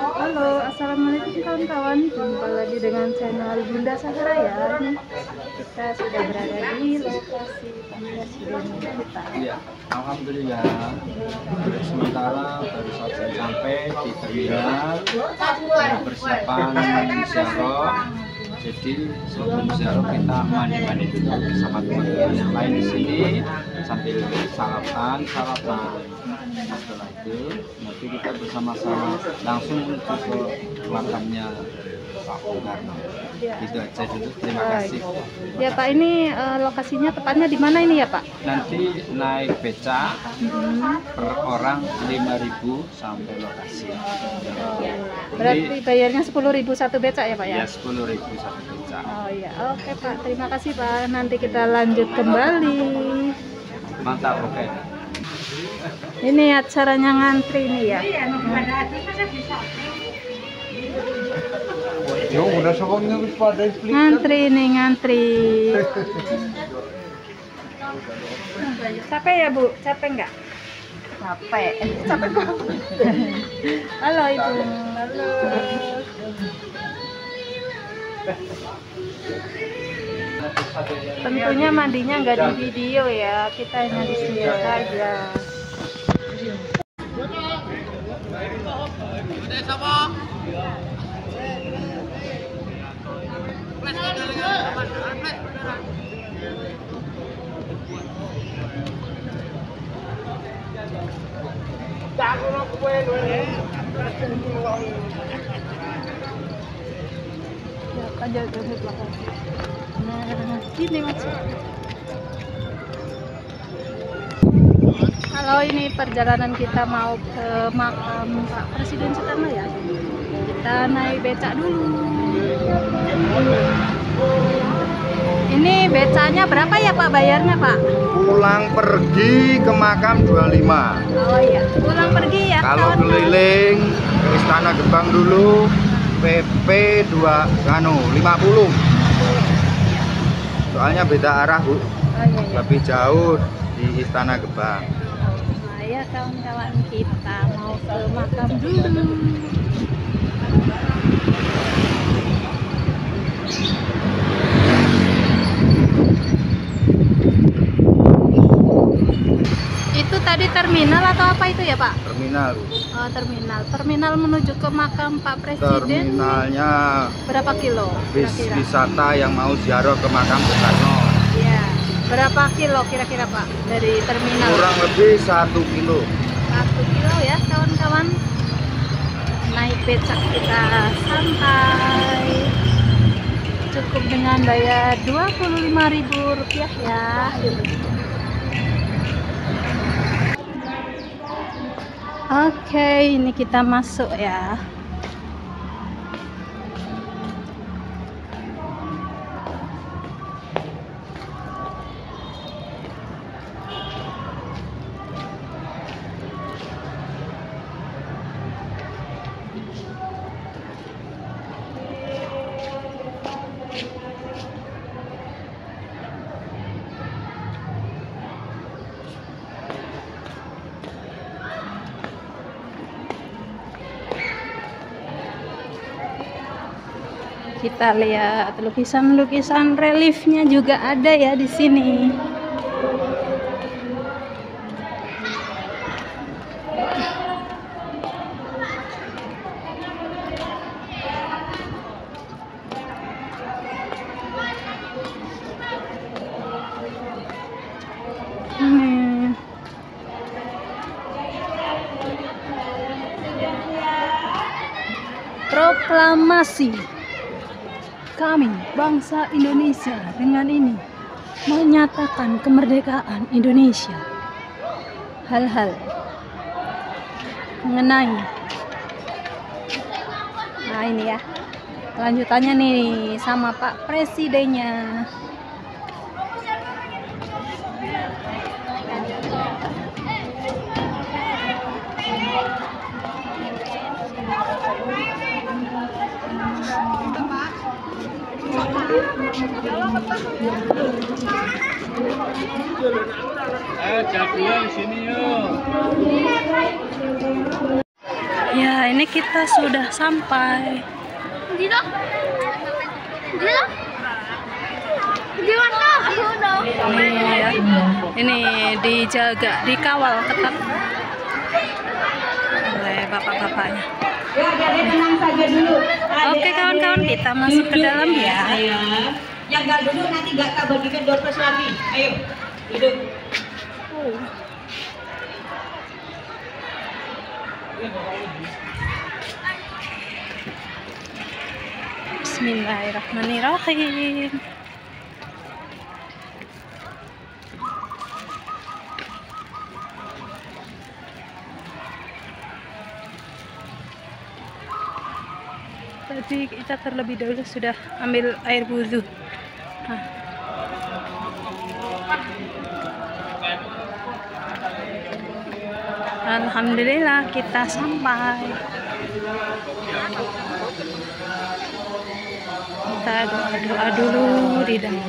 Halo, Assalamualaikum kawan-kawan. Jumpa lagi dengan channel Bunda Sahara ya. Kita sudah berada di lokasi presiden kita. Iya, Alhamdulillah. Sementara baru saja sampai di terminal. Persiapan ziarah jadi sebelum ziarah kita mandi-mandi dulu bersama teman-teman yang lain di sini sambil sarapan sarapan. Setelah itu nanti kita bersama-sama langsung menuju ke makamnya Pak Bung Karno. Itu aja dulu. Terima kasih. Ya Pak, ini eh, lokasinya tepatnya di mana ini ya Pak? Nanti naik beca Hmm. per orang 5.000 sampai lokasi. Berarti bayarnya 10.000 satu becak ya Pak ya? Ya 10.000 satu beca. Oh iya, oke Pak. Terima kasih Pak. Nanti kita lanjut kembali. Mantap, oke. Ini acaranya ngantri nih ya. Yo, udah sokongnya wis pada split. Ngantri nih, ngantri. Capek ya Bu? Capek nggak? Capek. Capek kok. Halo Ibu. Halo. Tentunya mandinya nggak di video ya, kita hanya di sini saja. Aja ke belakang. Nah, gini masuk. Halo, ini perjalanan kita mau ke makam Pak Presiden Soekarno ya. Kita naik becak dulu. Ini becanya berapa ya Pak bayarnya Pak? Pulang pergi ke makam 25. Oh iya, pulang pergi ya Kalau kawan-kawan. keliling ke Istana Gebang dulu PP 2 anu 50. Soalnya beda arah, Bu. Oh iya, iya. Lebih jauh di Istana Gebang. Ya kawan-kawan kita mau ke makam dulu. Itu tadi terminal atau apa itu ya Pak? Terminal. Oh, terminal. Terminal menuju ke makam Pak Presiden Terminalnya berapa kilo? bis Kira-kira? wisata yang mau ziarah ke makam Bung Karno. Iya. Berapa kilo kira-kira Pak dari terminal? Kurang lebih satu kilo. satu kilo ya kawan-kawan naik becak kita santai cukup dengan bayar 25.000 rupiah ya oke ini kita masuk ya kita lihat lukisan-lukisan reliefnya juga ada ya di sini Hmm. Proklamasi kami bangsa Indonesia dengan ini menyatakan kemerdekaan Indonesia. Hal-hal mengenai Nah, ini ya. Lanjutannya nih sama Pak Presidennya. Eh, sini yuk. Ya, ini kita sudah sampai. Ini ya. Ini dijaga, dikawal ketat oleh bapak-bapaknya. Ya, jadi tenang saja dulu. Oke kawan-kawan kita masuk ke dalam ya. Ayo. Yang nggak duduk nanti nggak tak bagikan prize lagi. Ayo, duduk. Oh. Bismillahirrahmanirrahim. Tadi kita terlebih dahulu sudah ambil air wudhu. Alhamdulillah kita sampai. Kita doa-doa dulu di dalam.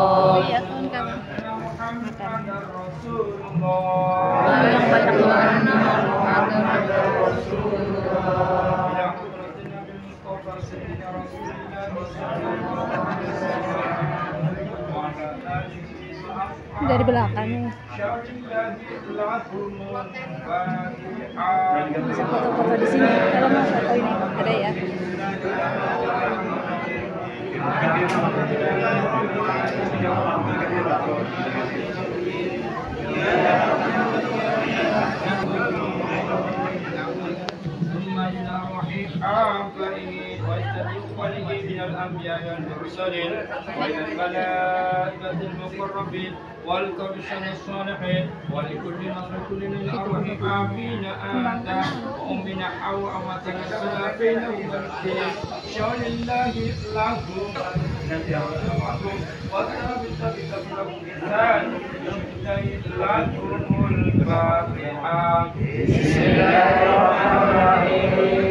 dari belakang nih. bisa foto-foto di sini kalau الأنبياء والمرسلين وإلى الملائكة المقربين والكرسان الصالحين ولكل نصر كل من الأرحام آمين. آدا أو حواء وتنسل بينهم الخير شان الله لهم. نبيهم وكان بالتبت له إنسان لهم الفاتحة بسم الله الرحمن الرحيم.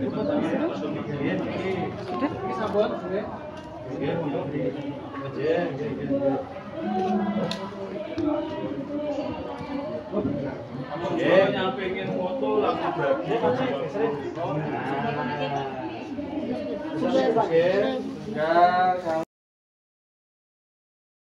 Ya, nyampe ingin foto